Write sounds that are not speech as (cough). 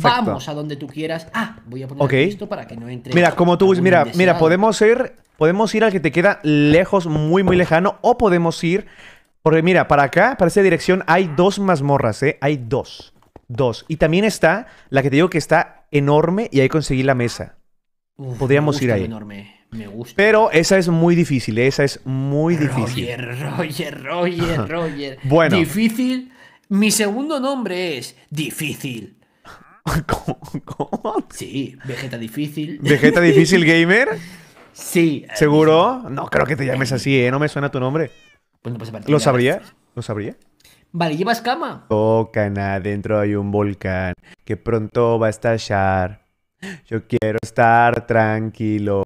Vamos a donde tú quieras. Ah, voy a poner esto para que no entre. Mira, como tú, mira, indeseado. mira, podemos ir, podemos ir al que te queda lejos, muy, muy lejano, o podemos ir, porque mira, para acá, para esa dirección, hay dos mazmorras, ¿eh? Hay dos, dos. Y también está la que te digo que está enorme y ahí conseguí la mesa. Uf, podríamos me gusta ir ahí. Enorme. Me gusta. Pero esa es muy difícil, ¿eh? esa es muy difícil. Roger, Roger, Roger, Roger. Bueno. Difícil. Mi segundo nombre es Difícil. (laughs) ¿Cómo? cómo? Sí, Vegeta Difícil. ¿Vegeta Difícil Gamer? Sí. eh, ¿Seguro? No creo que te llames así, ¿eh? No me suena tu nombre. Pues no pasa. ¿Lo sabría? ¿Lo sabría? Vale, ¿llevas cama? Tocan, adentro hay un volcán que pronto va a estallar. Yo quiero estar tranquilo.